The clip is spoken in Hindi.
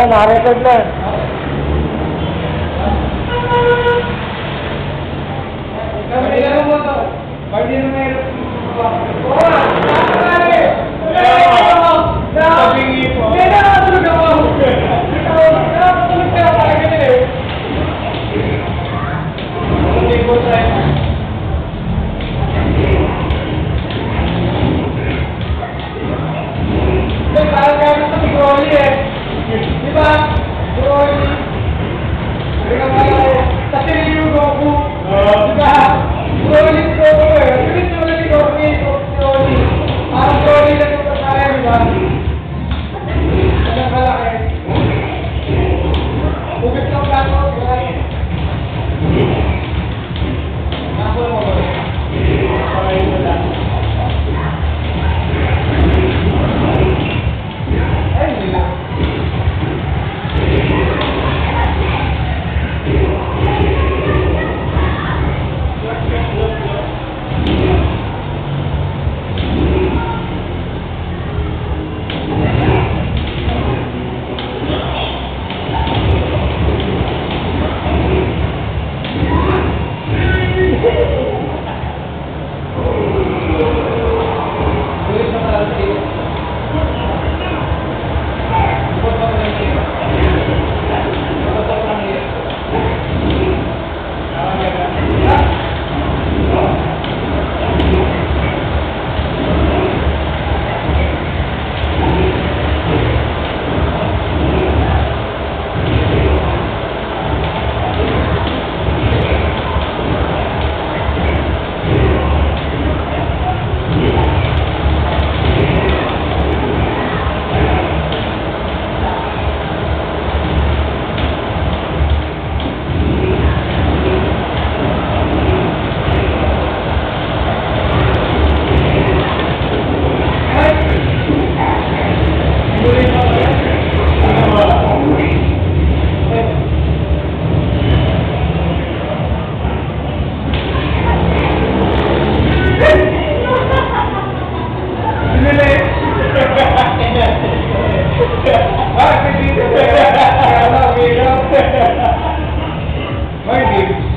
Wala, nakarecord na. Kailangan mo to. Thank you.